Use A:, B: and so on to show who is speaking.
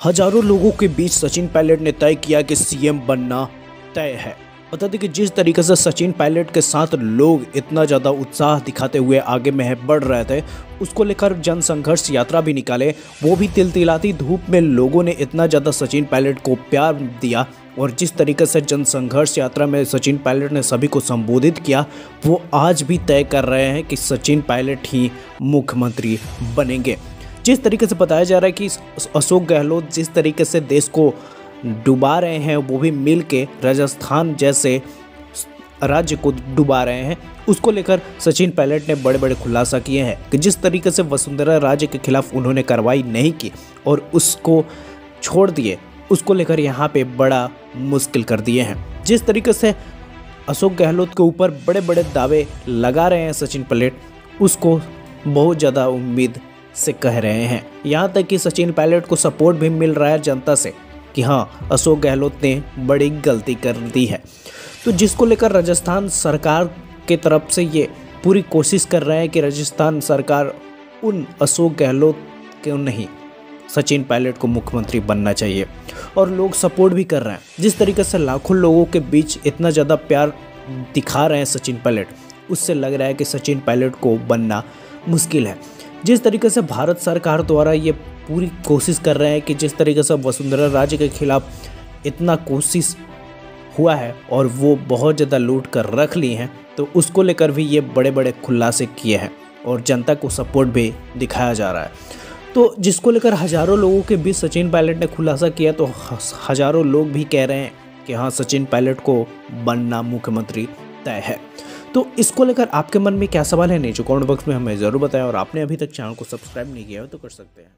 A: हज़ारों लोगों के बीच सचिन पायलट ने तय किया कि सीएम बनना तय है। बता दें कि जिस तरीके से सचिन पायलट के साथ लोग इतना ज़्यादा उत्साह दिखाते हुए आगे में बढ़ रहे थे, उसको लेकर जन संघर्ष यात्रा भी निकाले, वो भी तिलतिलाती धूप में लोगों ने इतना ज़्यादा सचिन पायलट को प्यार दिया और जिस तरीके से जन संघर्ष यात्रा में सचिन पायलट ने सभी को संबोधित किया, वो आज भी तय कर रहे हैं कि सचिन पायलट ही मुख्यमंत्री बनेंगे। जिस तरीके से बताया जा रहा है कि अशोक गहलोत जिस तरीके से देश को डुबा रहे हैं, वो भी मिल के राजस्थान जैसे राज्य को डुबा रहे हैं। उसको लेकर सचिन पायलट ने बड़े बड़े खुलासा किए हैं कि जिस तरीके से वसुंधरा राज्य के खिलाफ उन्होंने कार्रवाई नहीं की और उसको छोड़ दिए, उसको लेकर यहाँ पे बड़ा मुश्किल कर दिए हैं। जिस तरीके से अशोक गहलोत के ऊपर बड़े बड़े दावे लगा रहे हैं सचिन पायलट, उसको बहुत ज़्यादा उम्मीद से कह रहे हैं। यहाँ तक कि सचिन पायलट को सपोर्ट भी मिल रहा है जनता से कि हाँ अशोक गहलोत ने बड़ी गलती कर दी है। तो जिसको लेकर राजस्थान सरकार के तरफ़ से ये पूरी कोशिश कर रहे हैं कि राजस्थान सरकार उन अशोक गहलोत क्यों नहीं, सचिन पायलट को मुख्यमंत्री बनना चाहिए। और लोग सपोर्ट भी कर रहे हैं। जिस तरीके से लाखों लोगों के बीच इतना ज़्यादा प्यार दिखा रहे हैं सचिन पायलट, उससे लग रहा है कि सचिन पायलट को बनना मुश्किल है। जिस तरीके से भारत सरकार द्वारा ये पूरी कोशिश कर रहे हैं कि जिस तरीके से वसुंधरा राज्य के खिलाफ इतना कोशिश हुआ है और वो बहुत ज़्यादा लूट कर रख ली हैं तो उसको लेकर भी ये बड़े बड़े खुलासे किए हैं और जनता को सपोर्ट भी दिखाया जा रहा है। तो जिसको लेकर हज़ारों लोगों के बीच सचिन पायलट ने खुलासा किया तो हज़ारों लोग भी कह रहे हैं कि हाँ सचिन पायलट को बनना मुख्यमंत्री तय है। तो इसको लेकर आपके मन में क्या सवाल है? नीचे कॉमेंट बॉक्स में हमें ज़रूर बताएँ और आपने अभी तक चैनल को सब्सक्राइब नहीं किया है तो कर सकते हैं।